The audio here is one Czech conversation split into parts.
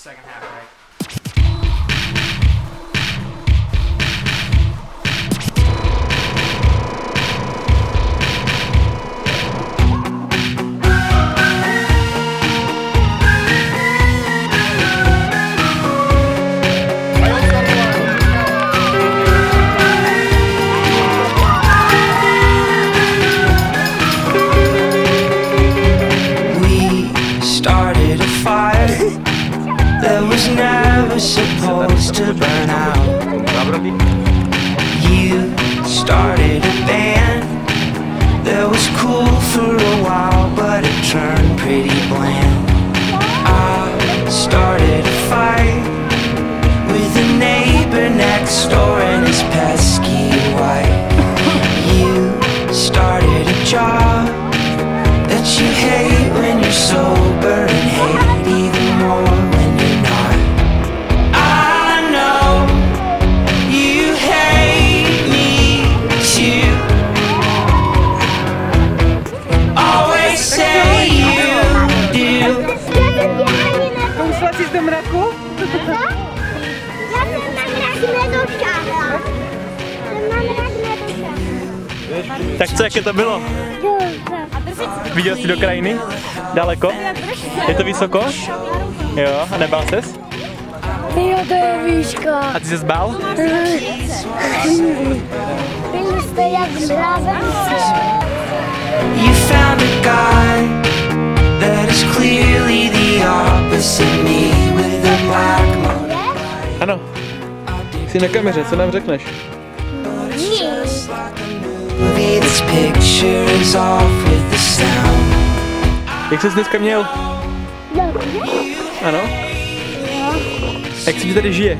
second half, right? started. Tak co, jak je to bylo? Viděl jsi do krajiny? Daleko? Je to vysoko? Jo, a nebál ses? Jo, to je výška. A ty jsi se zbál? Byli jste jak You found a guy that is clearly the opposite me with the black Ano. Jsi na kameře, co nám řekneš? Jak jsi dneska měl? Dobře. Ano? Jo. Jak si ti tady žije?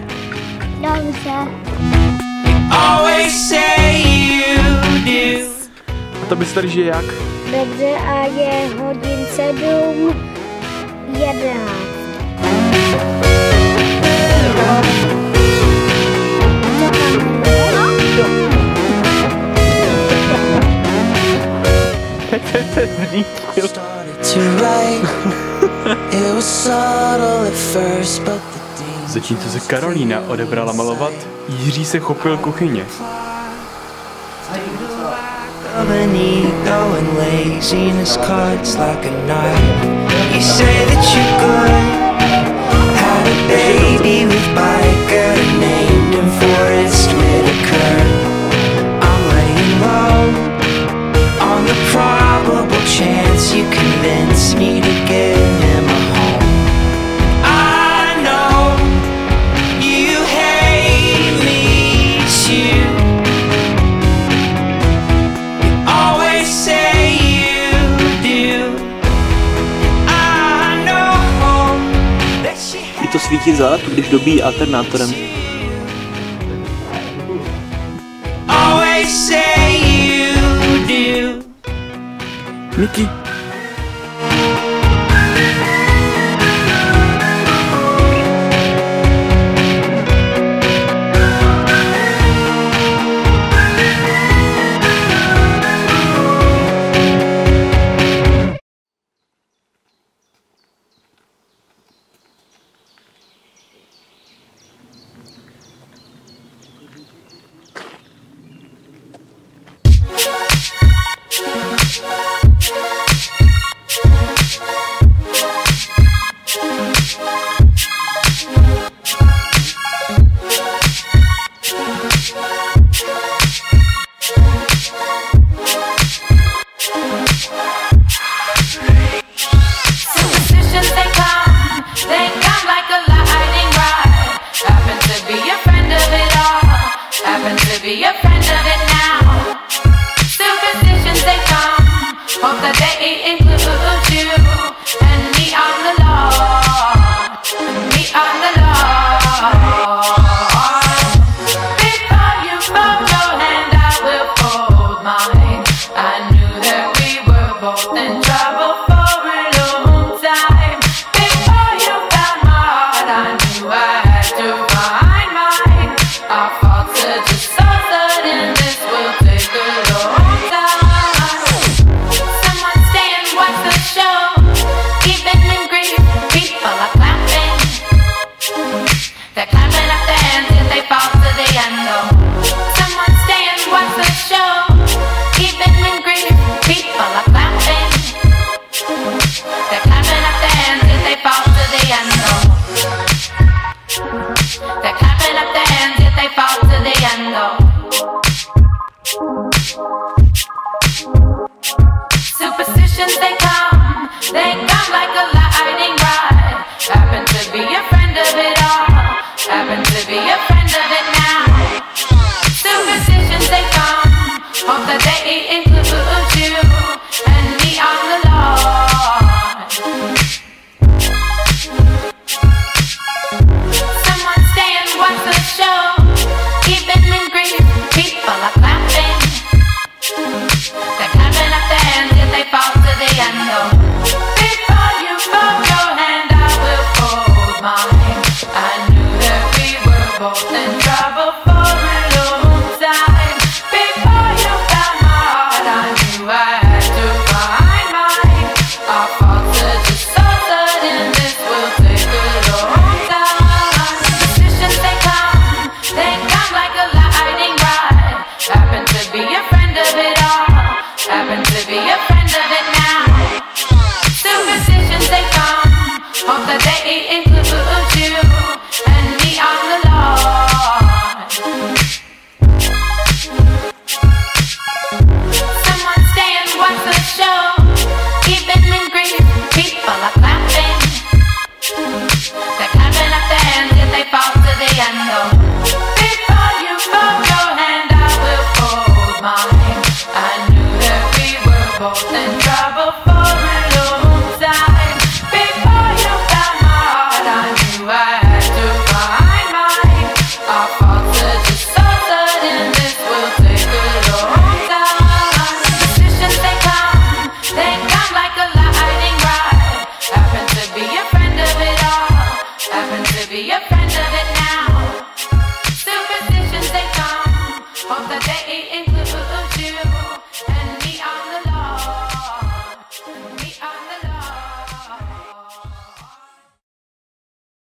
Dobře. A to bys tady žije jak? Dobře a je hodin sedm, jedenáct. Zatímco se Karolína odebrala malovat, Jiří se chopil kuchyně. You say that you're good. to svítí zeletu, když dobíjí alternátorem. Mickey, Of the day it includes you and me on the Superstitions they come.